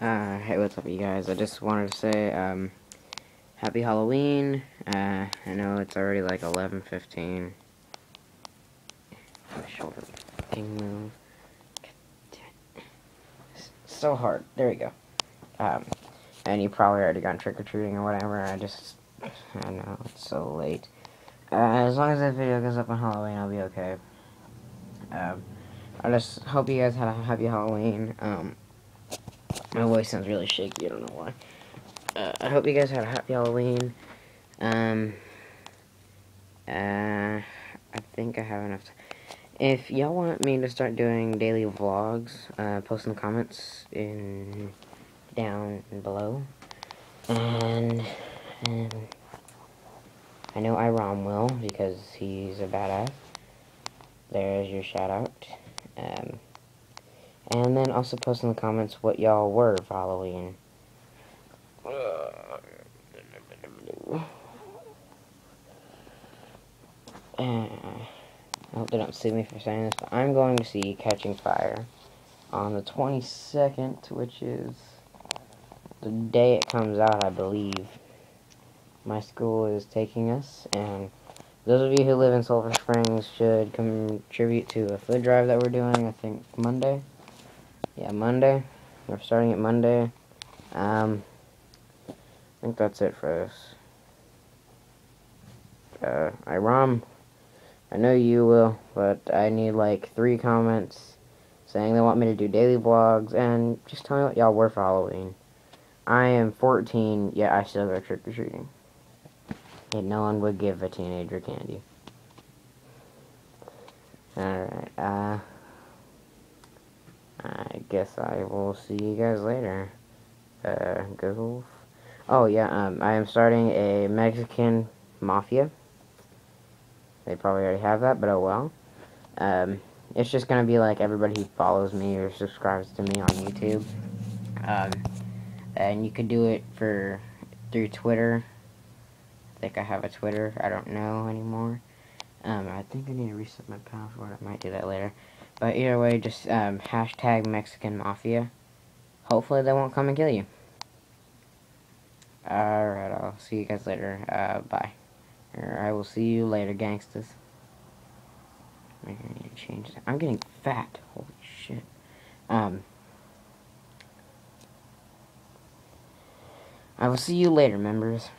Uh, hey, what's up, you guys? I just wanted to say, um, happy Halloween. Uh, I know it's already like 11.15. My shoulder fucking move. So hard. There we go. Um, and you probably already gone trick-or-treating or whatever. I just, I know, it's so late. Uh, as long as that video goes up on Halloween, I'll be okay. Um, I just hope you guys had a happy Halloween. Um, my voice sounds really shaky, I don't know why. Uh, I hope you guys had a happy Halloween. Um, uh, I think I have enough time. If y'all want me to start doing daily vlogs, uh, post in the comments in down below. And, and I know Iram will because he's a badass. There's your shout out. Um, and then also post in the comments what y'all were following. Uh, I hope they don't sue me for saying this, but I'm going to see Catching Fire on the 22nd, which is the day it comes out, I believe. My school is taking us, and those of you who live in Sulphur Springs should contribute to a food drive that we're doing, I think, Monday. Yeah, Monday. We're starting it Monday. Um, I think that's it for this. Uh, Iram, I know you will, but I need like three comments saying they want me to do daily vlogs, and just tell me what y'all were for Halloween. I am 14, yet I still go trick-or-treating. And no one would give a teenager candy. Alright, uh... Guess I will see you guys later. Uh, Google. Oh, yeah, um, I am starting a Mexican Mafia. They probably already have that, but oh well. Um, it's just gonna be like everybody who follows me or subscribes to me on YouTube. Um, and you can do it for, through Twitter. I think I have a Twitter. I don't know anymore. Um, I think I need to reset my password. I might do that later. But either way, just um, hashtag Mexican Mafia. Hopefully they won't come and kill you. Alright, I'll see you guys later. Uh, bye. Or I will see you later, gangsters. I need to change that. I'm getting fat. Holy shit. Um. I will see you later, members.